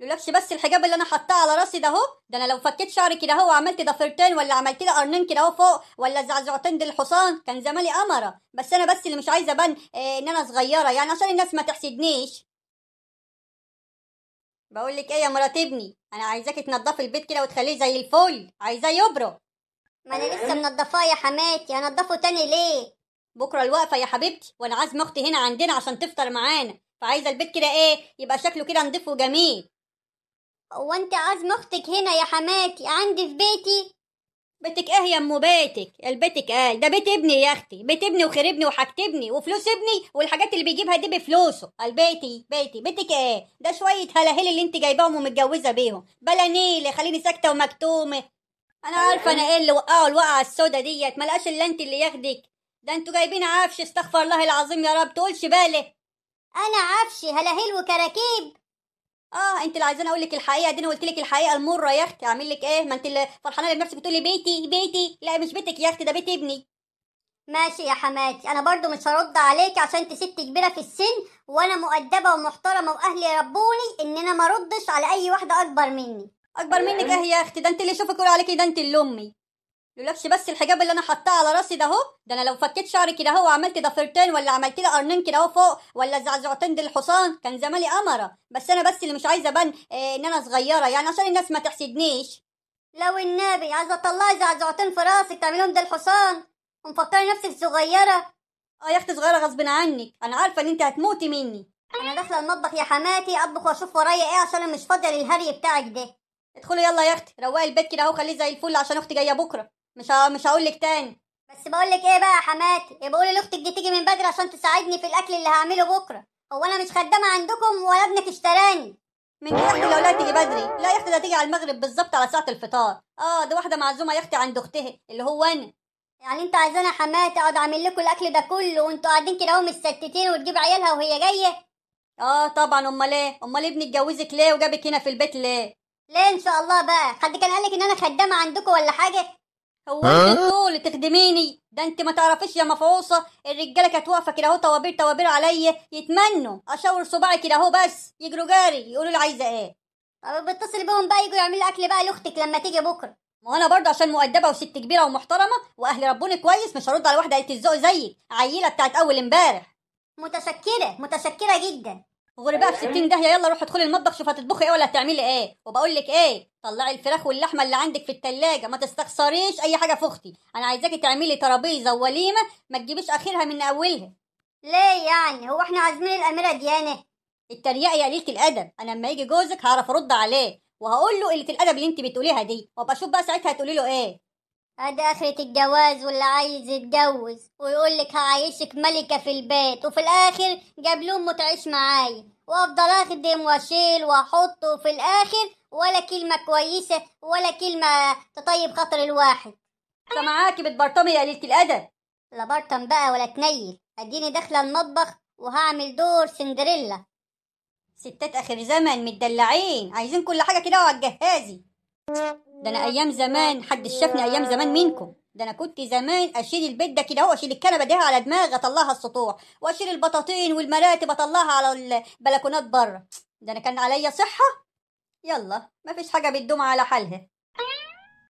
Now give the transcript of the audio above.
لولاكش بس الحجاب اللي أنا حطاه على رأسي ده أهو ده أنا لو فكيت شعري كده أهو وعملت ضفيرتين ولا عملت لي قرنين كده أهو فوق ولا زعزعتين الحصان كان زماني قمرة. بس أنا بس اللي مش عايزة أبان آه إن أنا صغيرة يعني عشان الناس ما تحسدنيش. بقول لك إيه يا مرات ابني أنا عايزاكي تنضفي البيت كده وتخليه زي الفل عايزاه يبرق ما أنا لسه منضفاه يا حماتي هنضفه تاني ليه؟ بكرة الوقفة يا حبيبتي وأنا عازمه أختي هنا عندنا عشان تفطر معانا. فعايزة البيت كده إيه يبقى شكله كده نضيف وجميل. هو انت عازمه أختك هنا يا حماتي عندي في بيتي. بيتك إيه يا ام بيتك البيتك قال. ده بيت ابني يا أختي بيت ابني وخير ابني وحاجة ابني وفلوس ابني والحاجات اللي بيجيبها دي بفلوسه. قال بيتي بيتي بيتك إيه؟ ده شوية هلاهيل اللي انت جايباهم ومتجوزة بيهم. بلا نيله خليني ساكتة ومكتومة. أنا عارفة أنا إيه اللي وقعه الوقعة السودا ديت. ملقاش إلا انت اللي ياخدك. ده أنتوا جايبين عفش استغفر الله العظيم يا رب تقولش بالي أنا عفشي هلاهيل وكراكيب. آه أنت اللي عايزاني أقول لك الحقيقة دي أنا قلت لك الحقيقة المرة يا أختي أعمل لك إيه؟ ما أنت اللي فرحانة بنفسك بتقولي بيتي بيتي. لا مش بيتك يا أختي ده بيت ابني. ماشي يا حماتي أنا برضو مش هرد عليك عشان أنت ست كبيرة في السن وأنا مؤدبة ومحترمة وأهلي ربوني ان أنا ما ردش على أي واحدة أكبر مني. أكبر منك إيه يا أختي؟ ده أنت اللي شوفك يقول عليكي ده أنت اللي أمي. لولاكش بس الحجاب اللي أنا حطاه على رأسي ده أهو ده أنا لو فكيت شعري كده أهو وعملت ضفيرتين ولا عملت لي قرنين كده أهو فوق ولا زعزعتين دي الحصان كان زماني قمرة. بس أنا بس اللي مش عايزة أبان آه إن أنا صغيرة يعني عشان الناس ما تحسدنيش. لو النبي عايزه تطلعي زعزعتين في رأسك تعمليهم ده الحصان. ومفكره نفسك صغيرة. آه يا أختي صغيرة غصب عنك. أنا عارفة إن أنت هتموتي مني. أنا داخلة المطبخ يا حماتي أطبخ وأشوف ورايا إيه عشان أنا مش فاضية للهري بتاعك ده. ادخلي يلا يا أختي روقي البيت كده أهو خليه زي الفل عشان أختي جاية بكرة. مش. مش هقول لك تاني. بس بقول لك إيه بقى يا حماتي؟ إيه بقولي لأختك دي تيجي من بدري عشان تساعدني في الأكل اللي هعمله بكرة. هو أنا مش خدامة عندكم ولا ابنك اشتراني؟ من يا أختي لو لا تيجي بدري. لا يا أختي ده تيجي على المغرب بالظبط على ساعة الفطار. آه ده واحدة معزومة يا أختي عند أختها اللي هو أنا. يعني انت عايزاني يا حماتي أقعد أعمل لكم الأكل ده كله وأنتوا قاعدين كده أهو مستتتين وتجيب عيالها وهي جاية؟ آه طبعا. أمال إيه؟ أمال ابني اتجوزك ليه وجابك هنا في البيت ليه؟ ليه إن شاء الله بقى؟ حد كان قالك إن أنا خدامة عندكم ولا حاجة؟ هو انت طول تخدميني؟ ده انت ما تعرفيش يا مفعوصه الرجالة كانت واقفة كده اهو طوابير طوابير عليا يتمنوا أشاور صباعي كده اهو بس يجروا جاري يقولوا لي عايزة إيه؟ طب بتصل بيهم بقى يجوا يعملوا أكل بقى لأختك لما تيجي بكرة. ما أنا برضه عشان مؤدبة وست كبيرة ومحترمة واهلي ربوني كويس مش هرد على واحدة قالت الذوق زيك عيلة بتاعت أول امبارح. متشكرة متشكرة جدا. بقى في 60 داهية يلا روحي ادخلي المطبخ شوفي هتطبخي إيه ولا هتعملي إيه. وبقول لك إيه طلعي الفراخ واللحمة اللي عندك في التلاجة ما تستخسريش أي حاجة في أختي. أنا عايزاكي تعملي ترابيزة ووليمة ما تجيبيش اخرها من أولها. ليه يعني؟ هو إحنا عازمين الأميرة ديانة. التريقه يا قليله الأدب. أنا لما يجي جوزك هعرف أرد عليه وهقول له قلة الأدب اللي أنت بتقوليها دي. وأبقى أشوف بقى ساعتها هتقولي له إيه. ادي اخرة الجواز واللي عايز يتجوز؟ ويقول لك هعيشك ملكة في البيت وفي الآخر جاب له امه تعيش معايا وأفضل أخدم وأشيل واحط وفي الآخر ولا كلمة كويسة ولا كلمة تطيب خاطر الواحد. سامعاكي بتبرطمي يا قليله الادب لا برطم بقى ولا تنيل. أديني داخلة المطبخ وهعمل دور سندريلا. ستات آخر زمن متدلعين عايزين كل حاجة كده وعلى الجهازي. ده أنا أيام زمان حد شافني أيام زمان منكم. ده أنا كنت زمان أشيل البيت ده كده واشيل الكنبة دي على دماغي أطلعها السطوح. وأشيل البطاطين والمراتب أطلعها على البلكونات بره. ده أنا كان عليا صحة؟ يلا مفيش حاجة بتدوم على حالها.